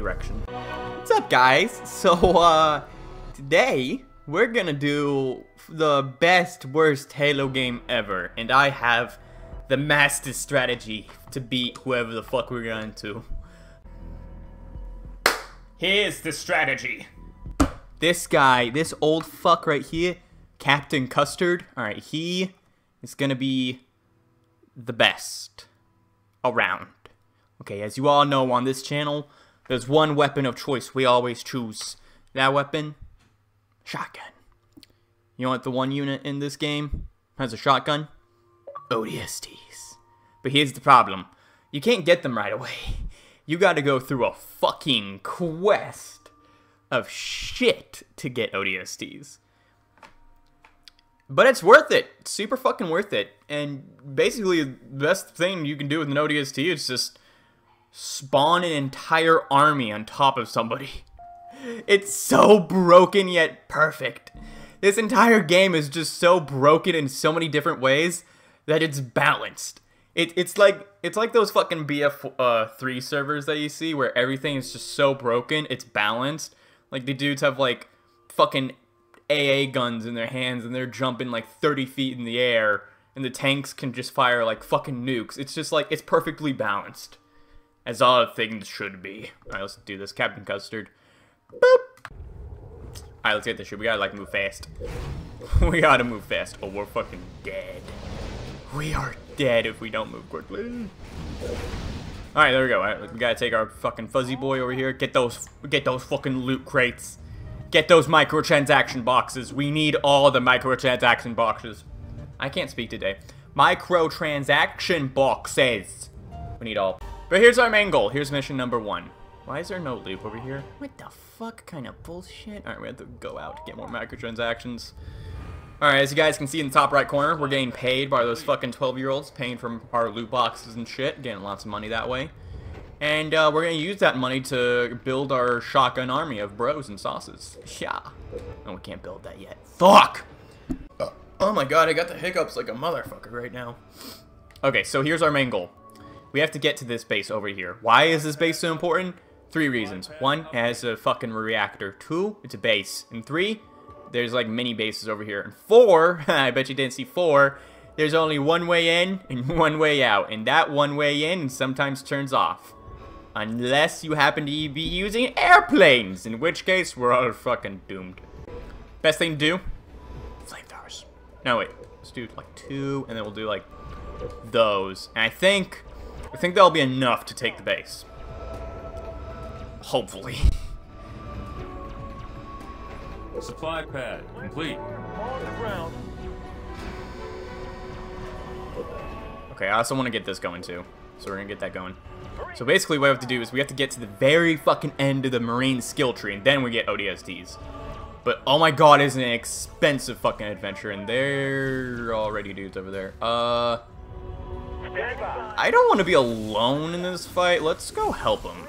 erection. What's up, guys? So, uh, today we're gonna do the best, worst Halo game ever, and I have the master strategy to beat whoever the fuck we're going to. Here's the strategy. This guy, this old fuck right here, Captain Custard, alright, he is gonna be the best around. Okay, as you all know on this channel, there's one weapon of choice we always choose. That weapon? Shotgun. You what the one unit in this game has a shotgun? ODSTs. But here's the problem. You can't get them right away. You gotta go through a fucking quest of shit to get ODSTs. But it's worth it. super fucking worth it. And basically, the best thing you can do with an ODST is just spawn an entire army on top of somebody. It's so broken yet perfect. This entire game is just so broken in so many different ways that it's balanced. It, it's like it's like those fucking BF uh, three servers that you see where everything is just so broken, it's balanced. Like the dudes have like fucking AA guns in their hands and they're jumping like 30 feet in the air, and the tanks can just fire like fucking nukes. It's just like it's perfectly balanced, as all things should be. All right, let's do this, Captain Custard. Boop. Alright, let's get this shit. We gotta, like, move fast. we gotta move fast. or we're fucking dead. We are dead if we don't move quickly. Alright, there we go. Right, we gotta take our fucking fuzzy boy over here. Get those, get those fucking loot crates. Get those microtransaction boxes. We need all the microtransaction boxes. I can't speak today. Microtransaction boxes. We need all. But here's our main goal. Here's mission number one. Why is there no loop over here? What the fuck kind of bullshit? Alright, we have to go out to get more microtransactions. Alright, as you guys can see in the top right corner, we're getting paid by those fucking 12-year-olds, paying from our loot boxes and shit, getting lots of money that way. And uh, we're going to use that money to build our shotgun army of bros and sauces. Yeah. Oh, we can't build that yet. Fuck! Uh, oh my god, I got the hiccups like a motherfucker right now. Okay, so here's our main goal. We have to get to this base over here. Why is this base so important? Three reasons. One, it has a fucking reactor. Two, it's a base. And three, there's like mini bases over here. And four, I bet you didn't see four, there's only one way in and one way out. And that one way in sometimes turns off. Unless you happen to be using airplanes, in which case we're all fucking doomed. Best thing to do? Flamethrowers. No, wait. Let's do like two, and then we'll do like those. And I think, I think that'll be enough to take the base. Hopefully. Supply pad complete. Okay, I also want to get this going too. So we're gonna get that going. So basically what we have to do is we have to get to the very fucking end of the Marine skill tree and then we get ODSTs. But oh my god, is an expensive fucking adventure and they're already dudes over there. Uh I don't want to be alone in this fight. Let's go help him.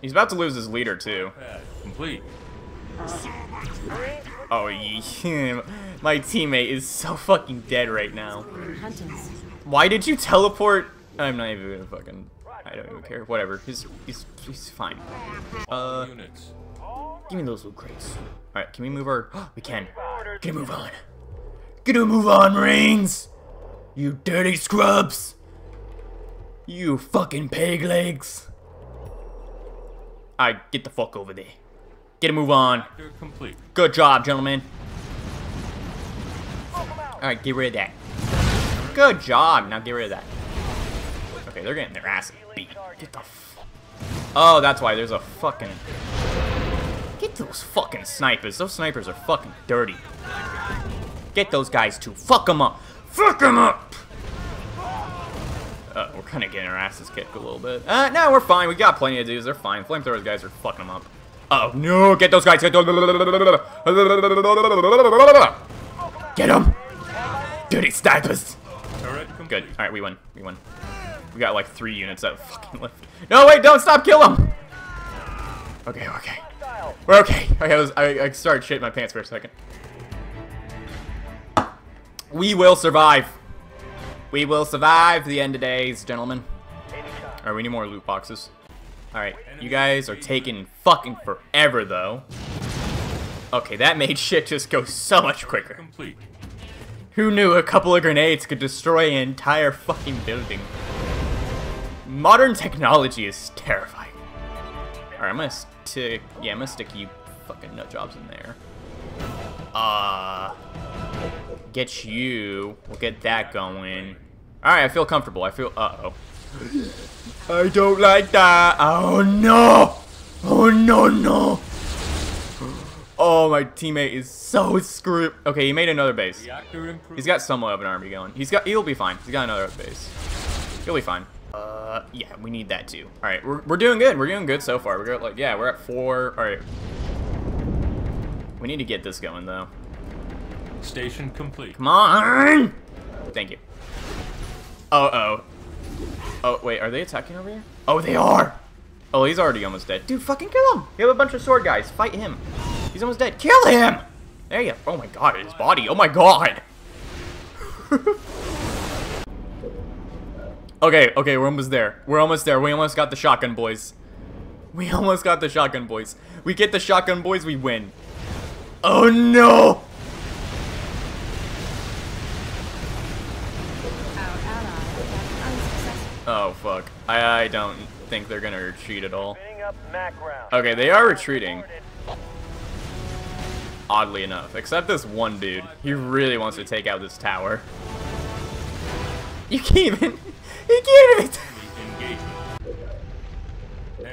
He's about to lose his leader, too. Complete. Oh, yeah. my teammate is so fucking dead right now. Why did you teleport? I'm not even gonna fucking... I don't even care. Whatever. He's, he's, he's fine. Uh, give me those loot crates. Alright, can we move our... we can. Get a move on. Get a move on, Marines! You dirty scrubs! You fucking peg legs. Alright, get the fuck over there. Get a move on. Complete. Good job, gentlemen. Alright, get rid of that. Good job. Now get rid of that. Okay, they're getting their asses beat. Get the Oh, that's why there's a fucking... Get those fucking snipers. Those snipers are fucking dirty. Get those guys too. Fuck them up. Fuck them up! Uh, we're kind of getting our asses kicked a little bit. Uh, no, we're fine. We got plenty of dudes. They're fine. Flamethrowers guys are fucking them up. Uh oh, no. Get those guys. Get those. Get them. Dirty snipers. Good. Alright, we win. We win. We got like three units that fucking left. No, wait, don't stop. Kill them. Okay, okay. We're okay. okay I, was, I, I started shitting my pants for a second. We will survive. We will survive the end of days, gentlemen. Alright, we need more loot boxes. Alright, you guys are taking fucking forever, though. Okay, that made shit just go so much quicker. Complete. Who knew a couple of grenades could destroy an entire fucking building? Modern technology is terrifying. Alright, I'm gonna stick... Yeah, I'm gonna stick you fucking nut jobs in there. Uh... Get you. We'll get that going. Alright, I feel comfortable. I feel... Uh-oh. I don't like that. Oh, no! Oh, no, no! Oh, my teammate is so screwed. Okay, he made another base. He's got somewhat of an army going. He's got. He'll be fine. He's got another base. He'll be fine. Uh, yeah, we need that too. All right, we're we're doing good. We're doing good so far. We're like yeah, we're at four. All right. We need to get this going though. Station complete. Come on. Thank you. Oh oh. Oh wait, are they attacking over here? Oh, they are. Oh, he's already almost dead. Dude, fucking kill him. You have a bunch of sword guys. Fight him. He's almost dead. Kill him. There you. Oh my god, his body. Oh my god. okay, okay, we're almost there. We're almost there. We almost got the shotgun boys. We almost got the shotgun boys. We get the shotgun boys, we win. Oh no! Our ally attacked unsuccessful. Oh fuck. I, I don't think they're gonna retreat at all. Spinning up MAC round. Okay, they are retreating. Oddly enough. Except this one dude. He really wants to take out this tower. You can't even... You can't even...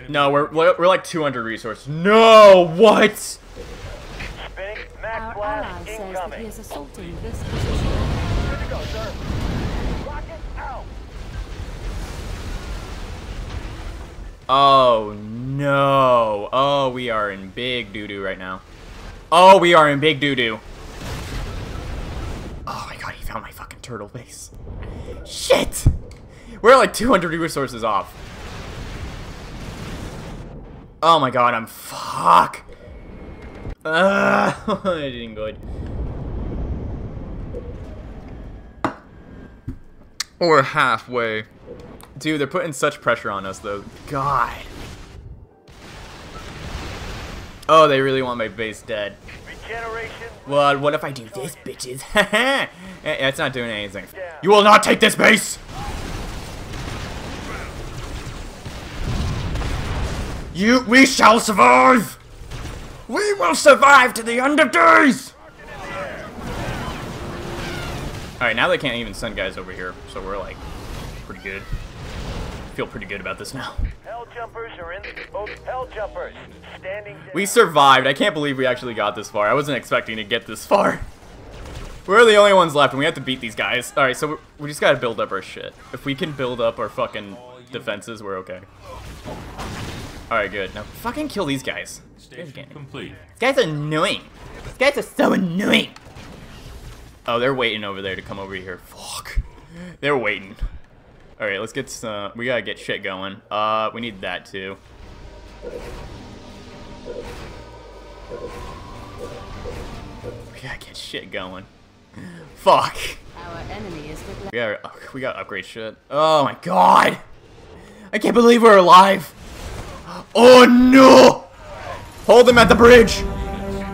No, we're, we're like 200 resources. No! What? Our ally says that he is assaulting this position. Good to go, sir. Rocket out. Oh, no. Oh, we are in big doo-doo right now. Oh, we are in big doo-doo. Oh my god, he found my fucking turtle base. Shit! We're like 200 resources off. Oh my god, I'm fuck. Uh, it didn't good. We're halfway. Dude, they're putting such pressure on us, though. God. Oh, they really want my base dead. Well, what if I do this, bitches? It's not doing anything. You will not take this base! You, we shall survive! We will survive to the end of days! Alright, now they can't even send guys over here, so we're like, pretty good. Feel pretty good about this now. Hell jumpers are in. Both hell jumpers standing. down. We survived. I can't believe we actually got this far. I wasn't expecting to get this far. We're the only ones left, and we have to beat these guys. Alright, so we we just gotta build up our shit. If we can build up our fucking defenses, we're okay. Alright, good. Now fucking kill these guys. These Station guys complete. guys are annoying. These guys are so annoying. Oh, they're waiting over there to come over here. Fuck. They're waiting. Alright, let's get some... We gotta get shit going. Uh, we need that too. We gotta get shit going. Fuck. Our enemy is the We gotta, oh, we gotta upgrade shit. Oh my god! I can't believe we're alive! Oh no! Hold him at the bridge!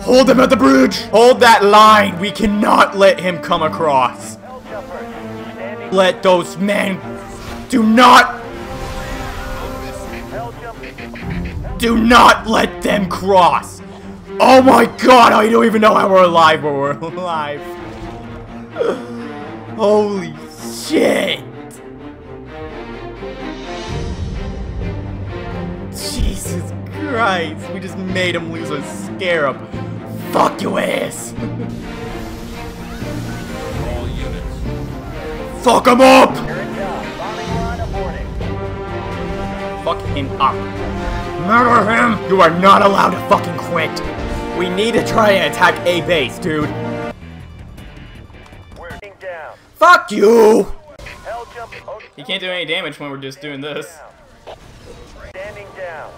Hold him at the bridge! Hold that line! We cannot let him come across! Hell jumpers standing. Let those men... Do not... Do not let them cross! Oh my god, I don't even know how we're alive, but we're alive. Holy shit! Jesus Christ, we just made him lose a scarab. Fuck your ass! Fuck him up! Fuck him up. Murder him! You are not allowed to fucking quit. We need to try and attack A base, dude. We're getting down. Fuck you! Hell jump. He can't do any damage when we're just doing this. down. Standing down.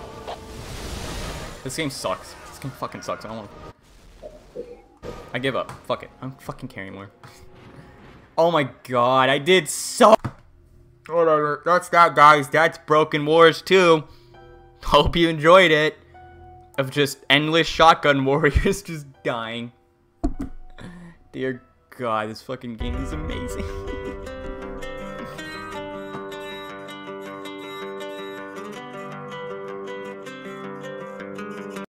This game sucks. This game fucking sucks. I don't want I give up. Fuck it. I don't fucking care anymore. oh my god, I did so... That's that, guys. That's Broken Wars 2. Hope you enjoyed it. Of just endless shotgun warriors just dying. Dear God, this fucking game is amazing.